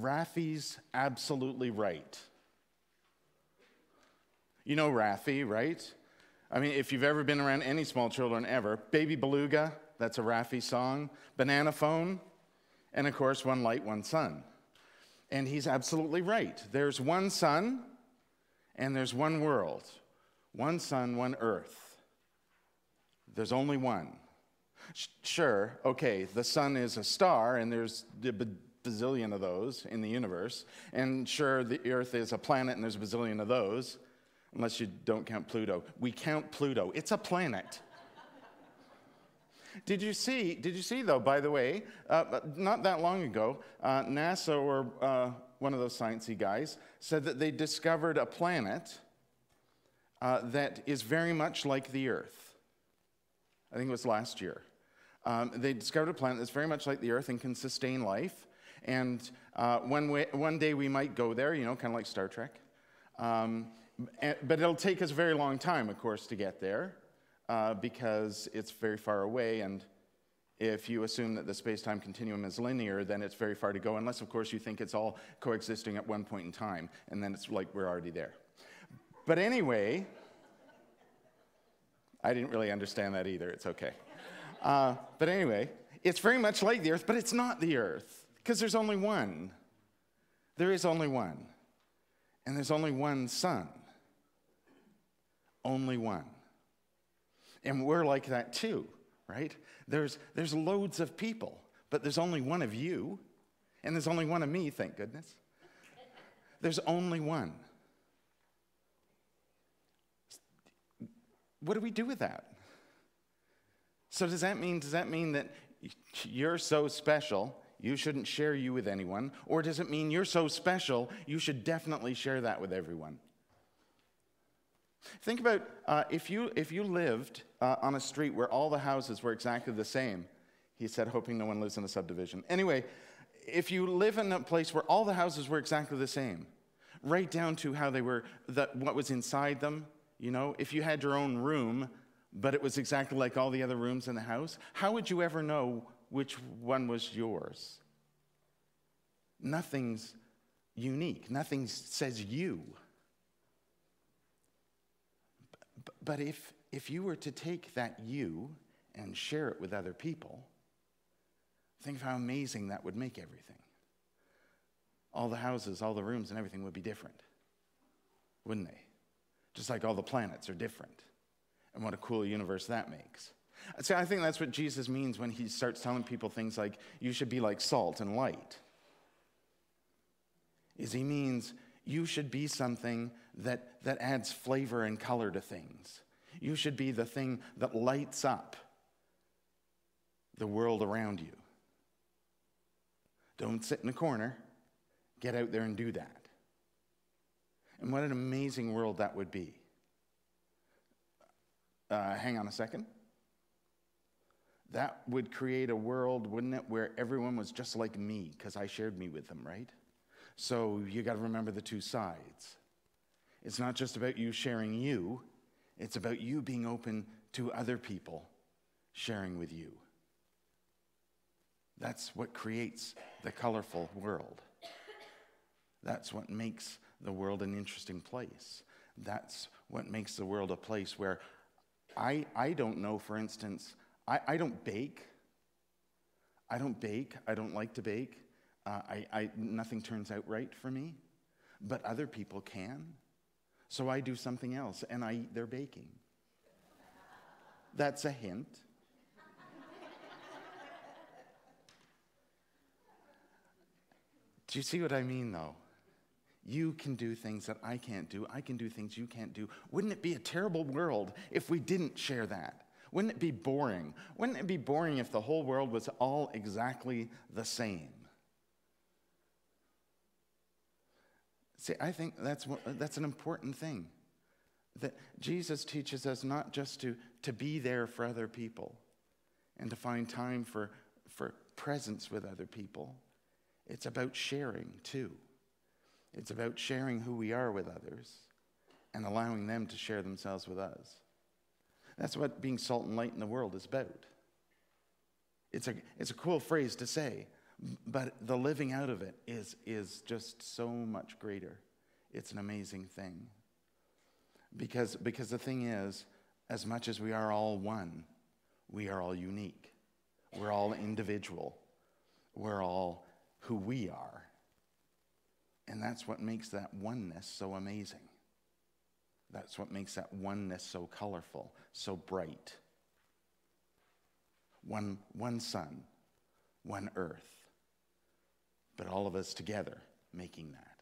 Raffi's absolutely right. You know Raffi, right? I mean, if you've ever been around any small children ever, Baby Beluga, that's a Raffi song, Banana Phone, and of course, One Light, One Sun. And he's absolutely right. There's one sun and there's one world, one sun, one earth. There's only one. Sure, okay, the sun is a star and there's bazillion of those in the universe. And sure, the earth is a planet and there's a bazillion of those, unless you don't count Pluto. We count Pluto, it's a planet. Did you see, did you see though, by the way, uh, not that long ago, uh, NASA or uh, one of those sciencey guys said that they discovered a planet uh, that is very much like the Earth. I think it was last year. Um, they discovered a planet that's very much like the Earth and can sustain life. And uh, one, way, one day we might go there, you know, kind of like Star Trek. Um, and, but it'll take us a very long time, of course, to get there uh, because it's very far away. And if you assume that the space time continuum is linear, then it's very far to go, unless, of course, you think it's all coexisting at one point in time, and then it's like we're already there. But anyway, I didn't really understand that either. It's okay. Uh, but anyway, it's very much like the Earth, but it's not the Earth, because there's only one. There is only one. And there's only one son. Only one. And we're like that too, right? There's, there's loads of people, but there's only one of you, and there's only one of me, thank goodness. There's only one. What do we do with that? So does that mean does that mean that you're so special you shouldn't share you with anyone or does it mean you're so special you should definitely share that with everyone? Think about uh, if, you, if you lived uh, on a street where all the houses were exactly the same. He said, hoping no one lives in a subdivision. Anyway, if you live in a place where all the houses were exactly the same, right down to how they were, the, what was inside them, you know, if you had your own room, but it was exactly like all the other rooms in the house, how would you ever know which one was yours? Nothing's unique, nothing says you. But if, if you were to take that you and share it with other people, think of how amazing that would make everything. All the houses, all the rooms, and everything would be different, wouldn't they? Just like all the planets are different. And what a cool universe that makes. See, I think that's what Jesus means when he starts telling people things like, you should be like salt and light. Is he means you should be something that, that adds flavor and color to things. You should be the thing that lights up the world around you. Don't sit in a corner. Get out there and do that. And what an amazing world that would be. Uh, hang on a second. That would create a world, wouldn't it, where everyone was just like me because I shared me with them, right? So you got to remember the two sides. It's not just about you sharing you, it's about you being open to other people sharing with you. That's what creates the colorful world. That's what makes the world an interesting place. That's what makes the world a place where I, I don't know, for instance, I, I don't bake. I don't bake. I don't like to bake. Uh, I, I, nothing turns out right for me, but other people can. So I do something else and I eat their baking. That's a hint. do you see what I mean, though? You can do things that I can't do. I can do things you can't do. Wouldn't it be a terrible world if we didn't share that? Wouldn't it be boring? Wouldn't it be boring if the whole world was all exactly the same? See, I think that's, that's an important thing. That Jesus teaches us not just to, to be there for other people and to find time for, for presence with other people, it's about sharing too. It's about sharing who we are with others and allowing them to share themselves with us. That's what being salt and light in the world is about. It's a, it's a cool phrase to say, But the living out of it is, is just so much greater. It's an amazing thing. Because, because the thing is, as much as we are all one, we are all unique. We're all individual. We're all who we are. And that's what makes that oneness so amazing. That's what makes that oneness so colorful, so bright. One, one sun, one earth, but all of us together making that.